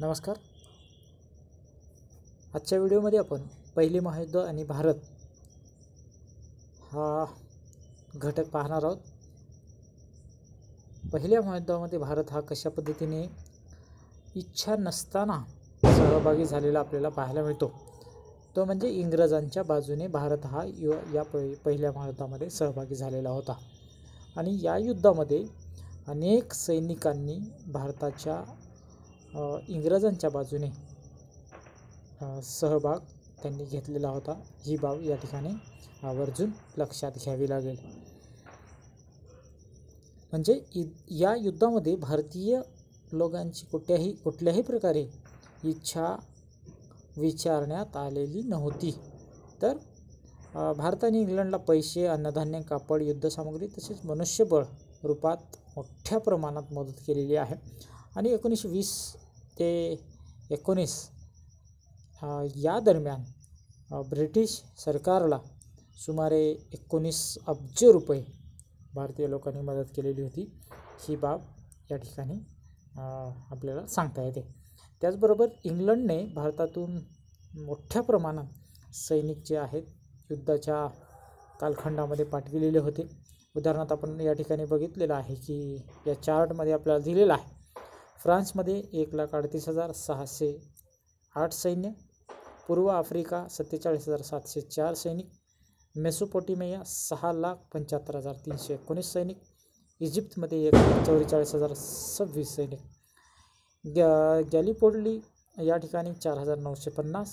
नमस्कार. आजच्या व्हिडिओमध्ये आपण पहिले महायुद्ध आणि भारत हा घटक पाहणार आहोत. पहिल्या महायुद्धामध्ये भारत हा कशा पद्धतीने इच्छा नसताना सहभागी झालेला आपल्याला पाहायला मिळतो? तो म्हणजे इंग्रजांच्या बाजूने भारत हा यु या प पहिल्या महायुद्धामध्ये सहभागी झालेला होता. आणि या युद्धामध्ये अनेक सैनिकांनी भारताच्या इंग्रजांच्या बाजूने सहभाग त्यांनी घेतलेला होता. ही बाब या ठिकाणी आवर्जून लक्षात घ्यावी लागेल. म्हणजे इ या युद्धामध्ये भारतीय लोकांची कुठल्याही कुठल्याही प्रकारे इच्छा विचारण्यात आलेली नव्हती. तर भारताने इंग्लंडला पैसे अन्नधान्य कापड युद्धसामुग्री तसेच मनुष्यबळ रूपात मोठ्या प्रमाणात मदत केलेली आहे. आणि एकोणीसशे वीस ते एकोणीस या दरम्यान ब्रिटिश सरकारला सुमारे एकोणीस अब्ज रुपये भारतीय लोकांनी मदत केलेली होती. ही बाब या ठिकाणी आपल्याला सांगता येते. त्याचबरोबर इंग्लंडने भारतातून मोठ्या प्रमाणात सैनिक जे आहेत युद्धाच्या कालखंडामध्ये पाठविलेले होते. उदाहरणार्थ आपण या ठिकाणी बघितलेलं आहे की या चार्टमध्ये आपल्याला दिलेलं आहे फ्रान्समध्ये एक लाख अडतीस हजार सहाशे आठ सैन्य पूर्व आफ्रिका सत्तेचाळीस हजार सातशे चार सैनिक मेसोपोटेमिया सहा लाख पंच्याहत्तर हजार तीनशे एकोणीस सैनिक इजिप्तमध्ये एक लाख चौवेचाळीस हजार सव्वीस सैनिक. गॅ गॅलिपोडली या ठिकाणी चार हजार नऊशे पन्नास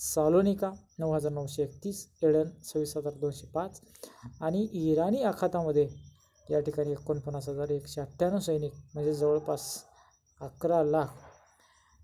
सालोनिका नऊ हजार नऊशे एकतीस एडन सव्वीस हजार दोनशे पाच आणि इराणी आखातामध्ये या ठिकाणी एकोणपन्नास हजार एकशे अठ्ठ्याण्णव सैनिक म्हणजे जवळपास अकरा लाख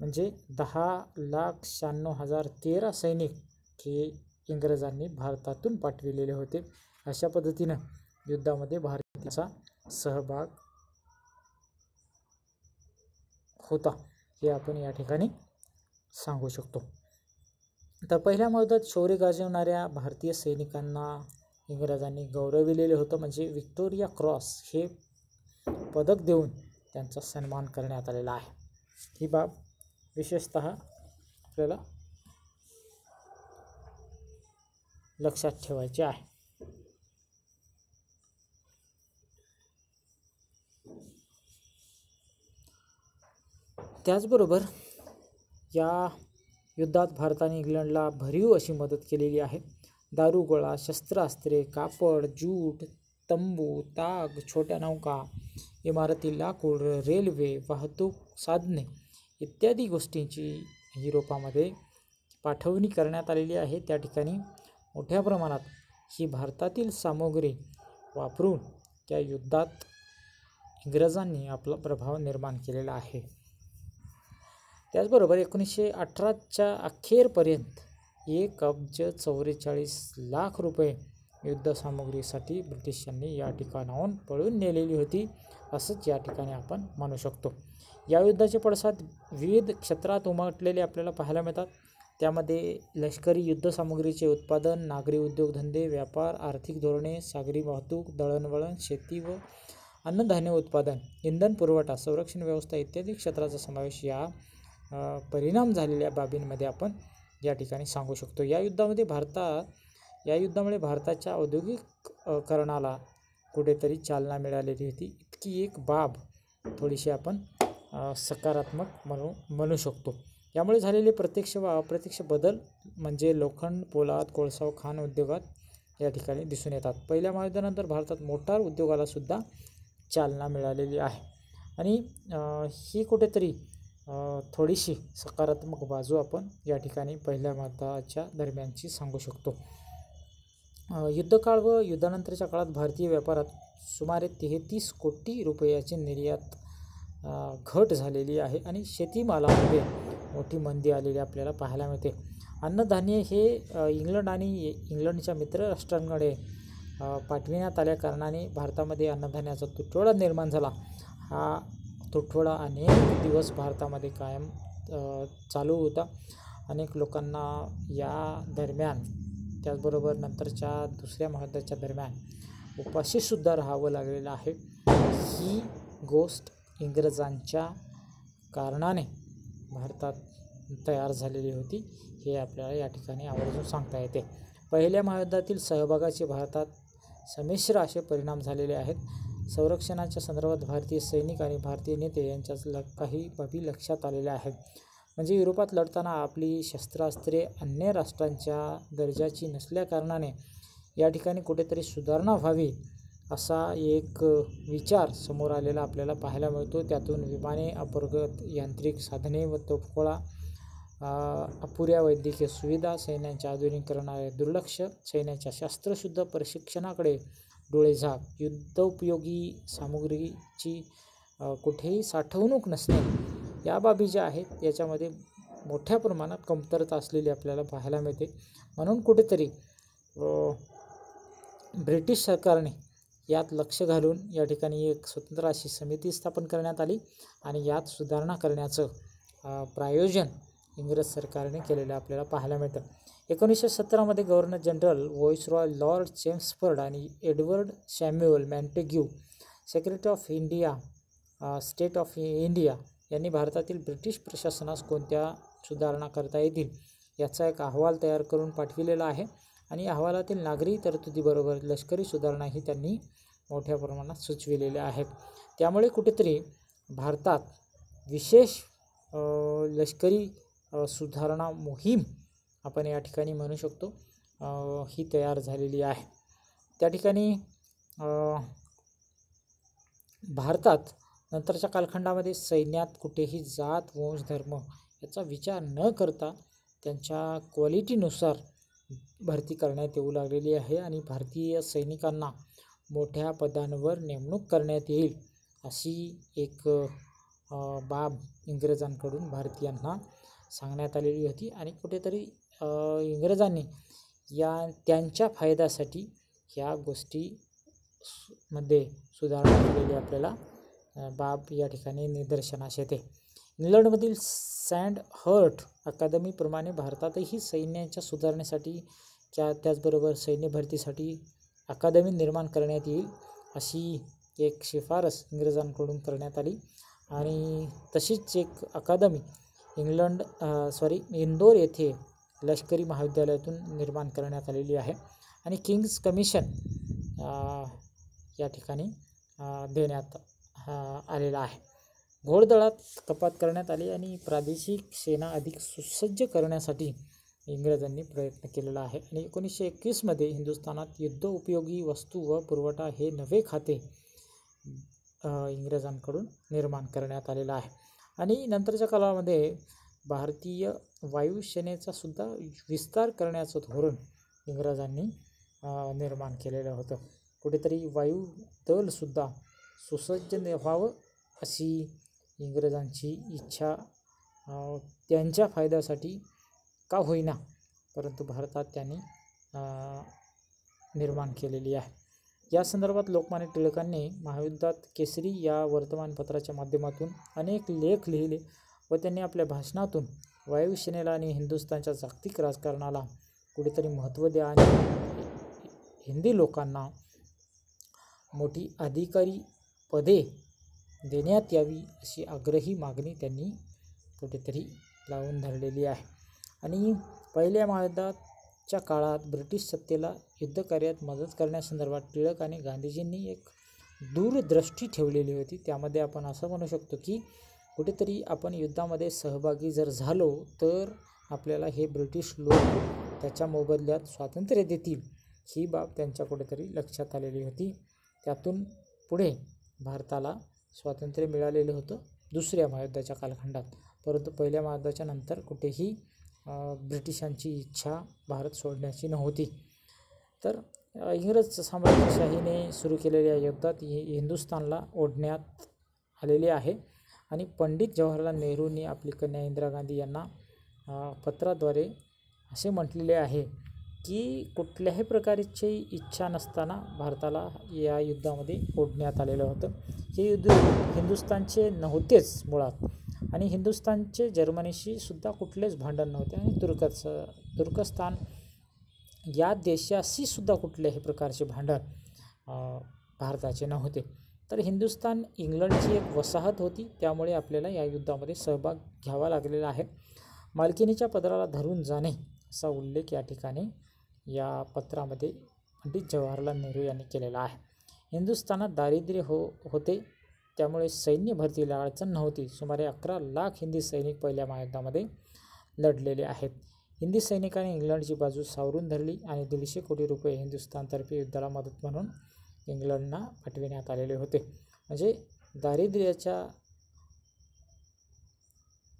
म्हणजे दहा लाख शहाण्णव हजार तेरा सैनिक हे इंग्रजांनी भारतातून पाठविलेले होते. अशा पद्धतीनं युद्धामध्ये भारताचा सहभाग होता हे आपण या ठिकाणी सांगू शकतो. तर पहिल्या मदत शौर्य गाजवणाऱ्या भारतीय सैनिकांना इंग्रजांनी गौरविलेलं होतं म्हणजे विक्टोरिया क्रॉस हे पदक देऊन त्यांचा सन्मान करण्यात आलेला आहे. ही बाब विशेषत आपल्याला लक्षात ठेवायची आहे. त्याचबरोबर या युद्धात भारताने इंग्लंडला भरीव अशी मदत केलेली आहे. दारुगोळा शस्त्रास्त्रे कापड जूट तंबू ताग छोट्या नौका इमारती लाकूड रेल्वे वाहतूक साधने इत्यादी गोष्टींची युरोपामध्ये पाठवणी करण्यात आलेली आहे. त्या ठिकाणी मोठ्या प्रमाणात ही भारतातील सामग्री वापरून त्या युद्धात इंग्रजांनी आपला प्रभाव निर्माण केलेला आहे. त्याचबरोबर एकोणीसशे अठराच्या अखेरपर्यंत एक अब्ज चौवेचाळीस लाख रुपये युद्धसामुग्रीसाठी ब्रिटिशांनी या ठिकाणाहून पळून नेलेली होती असंच या ठिकाणी आपण म्हणू शकतो. या युद्धाचे पडसाद विविध क्षेत्रात उमटलेले आपल्याला पाहायला मिळतात. त्यामध्ये लष्करी युद्धसामुग्रीचे उत्पादन नागरी उद्योगधंदे व्यापार आर्थिक धोरणे सागरी वाहतूक दळणवळण शेती व अन्नधान्य उत्पादन इंधन पुरवठा संरक्षण व्यवस्था इत्यादी क्षेत्राचा समावेश या परिणाम झालेल्या बाबींमध्ये आपण या ठिकाणी सांगू शकतो. या युद्धामध्ये भारतात या युद्धामुळे भारताच्या औद्योगिककरणाला कुठेतरी चालना मिळालेली होती. इतकी एक बाब थोडीशी आपण सकारात्मक म्हणू म्हणू शकतो. यामुळे झालेले प्रत्यक्ष व अप्रत्यक्ष बदल म्हणजे लोखंड पोलाद कोळसा व खाण उद्योगात या ठिकाणी दिसून येतात. पहिल्या महायुद्धानंतर भारतात मोटार उद्योगालासुद्धा चालना मिळालेली आहे. आणि ही कुठेतरी थोडीशी सकारात्मक बाजू आपण या ठिकाणी पहिल्या महायुद्धाच्या दरम्यानची सांगू शकतो. युद्धकाळ व युद्धानंतरच्या काळात भारतीय व्यापारात सुमारे तेहतीस कोटी रुपयाची निर्यात घट झालेली आहे आणि शेतीमालामध्ये मोठी मंदी आलेली आपल्याला पाहायला मिळते. अन्नधान्य हे इंग्लंड आणि इंग्लंडच्या मित्र राष्ट्रांकडे पाठविण्यात आल्या कारणाने भारतामध्ये अन्नधान्याचा तुटवडा निर्माण झाला. हा तुटवडा अनेक दिवस भारतामध्ये कायम चालू होता. अनेक लोकांना या दरम्यान त्याचबरोबर नंतरच्या दुसऱ्या महायुद्धाच्या दरम्यान उपाशीसुद्धा राहावं लागलेलं आहे. ही गोष्ट इंग्रजांच्या कारणाने भारतात तयार झालेली होती हे आपल्याला या ठिकाणी आवर्जून सांगता येते. पहिल्या महायुद्धातील सहभागाचे भारतात संमिश्र असे परिणाम झालेले आहेत. संरक्षणाच्या संदर्भात भारतीय सैनिक आणि भारतीय नेते यांच्या ल काही बाबी लक्षात आलेल्या आहेत. म्हणजे युरोपात लढताना आपली शस्त्रास्त्रे अन्य राष्ट्रांच्या दर्जाची नसल्याकारणाने या ठिकाणी कुठेतरी सुधारणा व्हावी असा एक विचार समोर आलेला आपल्याला पाहायला मिळतो. त्यातून विमाने अपरगत यांत्रिक साधने व तोफगोळा अपुऱ्या वैद्यकीय सुविधा सैन्यांच्या आधुनिकीकरणाकडे दुर्लक्ष सैन्याच्या शास्त्रशुद्ध प्रशिक्षणाकडे डोळे झाक युद्धोपयोगी सामुग्रीची कुठेही साठवणूक नसणे या बाबी ज्या आहेत याच्यामध्ये मोठ्या प्रमाणात कमतरता असलेली आपल्याला पाहायला मिळते. म्हणून कुठेतरी ब्रिटिश सरकारने यात लक्ष घालून या ठिकाणी एक स्वतंत्र अशी समिती स्थापन करण्यात आली आणि यात सुधारणा करण्याचं प्रायोजन इंग्रज सरकारने केलेलं आपल्याला पाहायला मिळतं. एकोणीसशे सतरामध्ये governor general Roy lord Chelmsford आणि Edward Samuel Montagu secretary of India state of India यांनी भारतातील ब्रिटिश प्रशासनास कोणत्या सुधारणा करता येतील याचा एक अहवाल तयार करून पाठविलेला आहे आणि अहवालातील नागरी तरतुदीबरोबर लष्करी सुधारणाही त्यांनी मोठ्या प्रमाणात सुचविलेल्या आहेत. त्यामुळे कुठेतरी भारतात विशेष लष्करी सुधारणा मोहीम आपण या ठिकाणी म्हणू शकतो ही तयार झालेली आहे. त्या ठिकाणी भारतात नंतरच्या कालखंडामध्ये सैन्यात कुठेही जात वंश धर्म याचा विचार न करता त्यांच्या क्वालिटीनुसार भरती करण्यात येऊ लागलेली आहे आणि भारतीय सैनिकांना मोठ्या पदांवर नेमणूक करण्यात येईल अशी एक बाब इंग्रजांकडून भारतीयांना सांगण्यात आलेली होती आणि कुठेतरी इंग्रजांनी या त्यांच्या फायद्यासाठी ह्या गोष्टी मध्ये सुधारणा केलेली आपल्याला बाब या ठिकाणी निदर्शनास येते. इंग्लंडमधील सँड हर्ट अकादमीप्रमाणे भारतातही सैन्याच्या सुधारणेसाठी त्या त्याचबरोबर सैन्य भरतीसाठी अकादमी निर्माण करण्यात येईल अशी एक शिफारस इंग्रजांकडून करण्यात आली. आणि तशीच एक अकादमी इंग्लंड सॉरी इंदोर येथे लष्करी महाविद्यालयातून निर्माण करण्यात आलेली आहे. आणि किंग्स कमिशन या ठिकाणी देण्यात आलेला आहे. घोडदळात कपात करण्यात आली आणि प्रादेशिक सेना अधिक सुसज्ज करण्यासाठी इंग्रजांनी प्रयत्न केलेला आहे. आणि एकोणीसशे एकवीसमध्ये हिंदुस्थानात युद्ध उपयोगी वस्तू व पुरवठा हे नवे खाते इंग्रजांकडून निर्माण करण्यात आलेलं आहे. आणि नंतरच्या काळामध्ये भारतीय वायुसेनेचा सुद्धा विस्तार करण्याचं धोरण इंग्रजांनी निर्माण केलेलं होतं. कुठेतरी वायुदलसुद्धा सुसज्ज व्हावं अशी इंग्रजांची इच्छा त्यांच्या फायद्यासाठी का होईना परंतु भारतात त्यांनी निर्माण केलेली आहे. या संदर्भात लोकमान्य टिळकांनी महायुद्धात केसरी या वर्तमानपत्राच्या माध्यमातून अनेक लेख लिहिले. व त्यांनी आपल्या भाषणातून वायुसेनेला आणि हिंदुस्थानच्या जागतिक राजकारणाला कुठेतरी महत्त्व द्या आणि हिंदी लोकांना मोठी अधिकारी पदे देण्यात यावी अशी आग्रही मागणी त्यांनी कुठेतरी लावून धरलेली आहे. आणि पहिल्या महायुद्धाच्या काळात ब्रिटिश सत्तेला युद्धकार्यात मदत करण्यासंदर्भात टिळक आणि गांधीजींनी एक दूरदृष्टी ठेवलेली होती. त्यामध्ये आपण असं म्हणू शकतो की कुठेतरी आपण युद्धामध्ये सहभागी जर झालो तर आपल्याला हे ब्रिटिश लोक त्याच्या मोबदल्यात स्वातंत्र्य देतील ही बाब त्यांच्या कुठेतरी लक्षात आलेली होती. त्यातून पुढे भारताला स्वातंत्र्य मिळालेलं होतं दुसऱ्या महायुद्धाच्या कालखंडात. परंतु पहिल्या महायुद्धाच्या नंतर कुठेही ब्रिटिशांची इच्छा भारत सोडण्याची नव्हती. तर इंग्रज साम्राज्यशाहीने सुरू केलेल्या युद्धात हिंदुस्थानला ओढण्यात आलेले आहे. आणि पंडित जवाहरलाल नेहरूंनी आपली कन्या इंदिरा गांधी यांना पत्राद्वारे असे म्हटलेले आहे की कुठल्याही प्रकारची इच्छा नसताना भारताला या युद्धामध्ये ओढण्यात आलेलं होतं. हे युद्ध हिंदुस्थानचे नव्हतेच मुळात. आणि हिंदुस्थानचे जर्मनीशी सुद्धा कुठलेच भांडण नव्हते आणि तुर्कस तुर्कस्तान या देशाशी सुद्धा कुठल्याही प्रकारचे भांडण भारताचे नव्हते. तर हिंदुस्थान इंग्लंडची एक वसाहत होती. त्यामुळे आपल्याला या युद्धामध्ये सहभाग घ्यावा लागलेला आहे. मालकिनीच्या पदराला धरून जाणे असा उल्लेख या ठिकाणी या पत्रामध्ये पंडित जवाहरलाल नेहरू यांनी केलेला आहे. हिंदुस्थानात दारिद्र्य हो होते. त्यामुळे सैन्य भरतीला अडचण नव्हती. सुमारे अकरा लाख हिंदी सैनिक पहिल्या महायुद्धामध्ये लढलेले आहेत. हिंदी सैनिकांनी इंग्लंडची बाजू सावरून धरली आणि दीडशे कोटी रुपये हिंदुस्थानतर्फे युद्धाला मदत म्हणून इंग्लंडना पाठविण्यात आलेले होते. म्हणजे दारिद्र्याच्या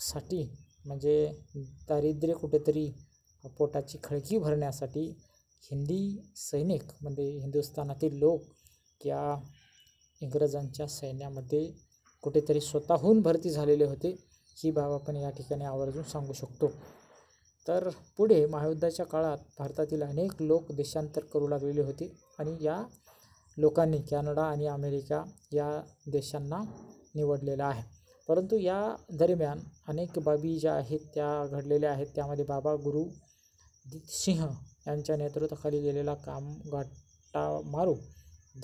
साठी म्हणजे दारिद्र्य कुठेतरी पोटाची खळगी भरण्यासाठी हिंदी सैनिक म्हणजे हिंदुस्थानातील लोक या इंग्रजांच्या सैन्यामध्ये कुठेतरी स्वतःहून भरती झालेले होते. ही बाब आपण या ठिकाणी आवर्जून सांगू शकतो. तर पुढे महायुद्धाच्या काळात भारतातील अनेक लोक देशांतर करू लागलेले होते आणि या लोकांनी कॅनडा आणि अमेरिका या देशांना निवडलेलं आहे. परंतु या दरम्यान अनेक बाबी ज्या आहेत त्या घडलेल्या आहेत. त्यामध्ये बाबा गुरु सिंह यांच्या नेतृत्वाखाली गेलेला काम मारू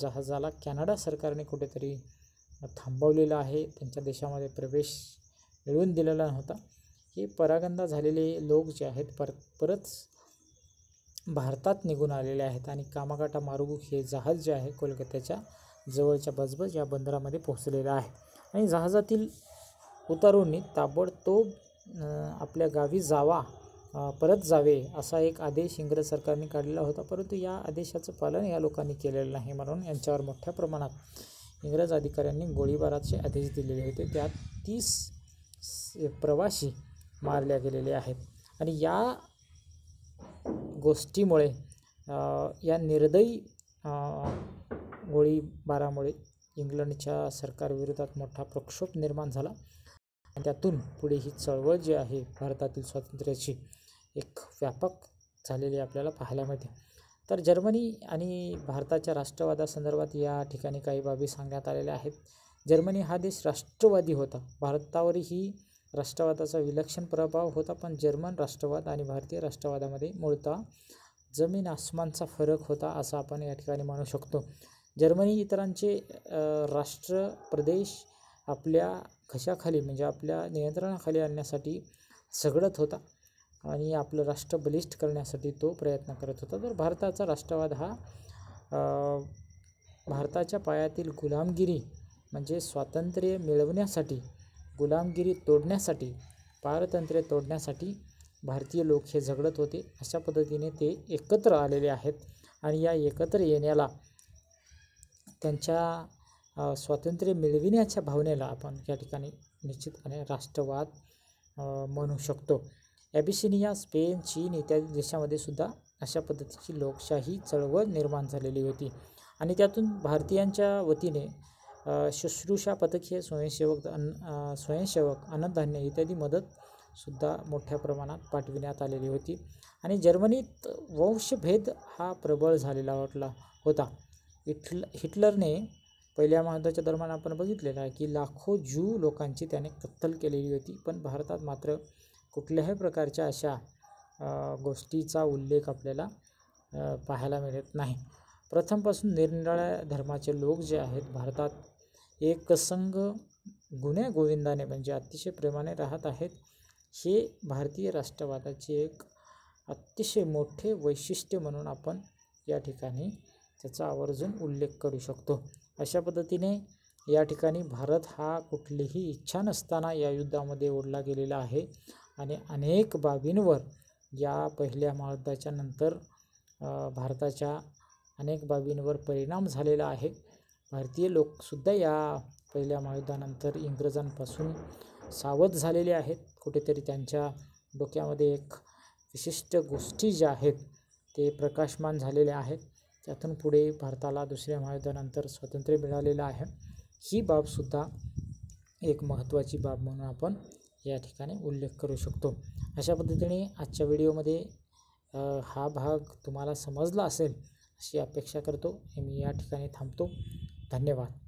जहाजाला कॅनडा सरकारने कुठेतरी थांबवलेलं आहे. त्यांच्या देशामध्ये प्रवेश मिळवून दिलेला नव्हता. हे परागंदा झालेले लोक जे आहेत पर परत भारतात निघून आलेले आहेत आणि कामाकाटा मारू हे जहाज जे आहे कोलकात्याच्या जवळच्या बजबज या बंदरामध्ये पोहोचलेलं आहे. आणि जहाजातील उतारूंनी ताबडतोब आपल्या गावी जावा परत जावे असा एक आदेश इंग्रज सरकारने काढलेला होता. परंतु या आदेशाचं पालन या लोकांनी केलेलं नाही म्हणून यांच्यावर मोठ्या प्रमाणात इंग्रज अधिकाऱ्यांनी गोळीबाराचे आदेश दिलेले होते. त्यात तीस प्रवासी मारल्या गेलेले आहेत. आणि या गोष्टीमुळे या निर्दयी गोळीबारामुळे इंग्लंडच्या सरकारविरोधात मोठा प्रक्षोभ निर्माण झाला. आणि त्यातून पुढे ही चळवळ जी आहे भारतातील स्वातंत्र्याची एक व्यापक झालेली आपल्याला पाहायला मिळते. तर जर्मनी आणि भारताच्या राष्ट्रवादासंदर्भात या ठिकाणी काही बाबी सांगण्यात आलेल्या आहेत. जर्मनी हा देश राष्ट्रवादी होता. भारतावरही राष्ट्रवादाचा विलक्षण प्रभाव होता पण जर्मन राष्ट्रवाद आणि भारतीय राष्ट्रवादामध्ये मूळतः जमीन आसमानचा फरक होता असं आपण या ठिकाणी म्हणू शकतो. जर्मनी इतरांचे राष्ट्र प्रदेश आपल्या खशाखाली म्हणजे आपल्या नियंत्रणाखाली आणण्यासाठी झगडत होता आणि आपलं राष्ट्र बलिष्ठ करण्यासाठी तो प्रयत्न करत होता. तर भारताचा राष्ट्रवाद हा भारताच्या पायातील गुलामगिरी म्हणजे स्वातंत्र्य मिळवण्यासाठी गुलामगिरी तोडण्यासाठी पारतंत्र्य तोडण्यासाठी भारतीय लोक हे झगडत होते. अशा पद्धतीने ते एकत्र आलेले आहेत आणि या एकत्र येण्याला त्यांच्या स्वातंत्र्य मिळविण्याच्या भावनेला आपण या ठिकाणी निश्चितपणे राष्ट्रवाद म्हणू शकतो. ॲबिसिनिया स्पेन चीन इत्यादी देशामध्ये सुद्धा अशा पद्धतीची लोकशाही चळवळ निर्माण झालेली होती आणि त्यातून भारतीयांच्या वतीने शुश्रूषा पथकीय स्वयंसेवक अन्न स्वयंसेवक अन्नधान्य इत्यादी मदतसुद्धा मोठ्या प्रमाणात पाठविण्यात आलेली होती. आणि जर्मनीत वंशभेद हा प्रबळ झालेला वाटला होता. हिटल हिटलरने पहिल्या महायुद्धाच्या दरम्यान आपण बघितलेलं आहे की लाखो ज्यू लोकांची त्याने कत्तल केलेली होती. पण भारतात मात्र कुठल्याही प्रकारच्या अशा गोष्टीचा उल्लेख आपल्याला पाहायला मिळत नाही. प्रथमपासून निरनिराळ्या धर्माचे लोक जे आहेत भारतात एकसंग गुण्या गोविंदाने म्हणजे अतिशय प्रेमाने राहत आहेत. हे भारतीय राष्ट्रवादाचे एक अतिशय मोठे वैशिष्ट्य म्हणून आपण या ठिकाणी त्याचा आवर्जून उल्लेख करू शकतो. अशा पद्धतीने या ठिकाणी भारत हा कुठलीही इच्छा नसताना या युद्धामध्ये ओढला गेलेला आहे आणि अनेक बाबींवर या पहिल्या महायुद्धाच्या नंतर भारताच्या अनेक बाबींवर परिणाम झालेला आहे. भारतीय लोकसुद्धा या पहिल्या महायुद्धानंतर इंग्रजांपासून सावध झालेले आहेत. कुठेतरी त्यांच्या डोक्यामध्ये एक विशिष्ट गोष्टी ज्या आहेत ते प्रकाशमान झालेले आहेत. त्यातून पुढे भारताला दुसऱ्या महायुद्धानंतर स्वातंत्र्य मिळालेलं आहे. ही बाबसुद्धा एक महत्त्वाची बाब म्हणून आपण या ठिकाणी उल्लेख करू शकतो. अशा पद्धतीने आजच्या व्हिडिओमध्ये हा भाग तुम्हाला समजला असेल अशी अपेक्षा करतो. मी या ठिकाणी थांबतो. धन्यवाद.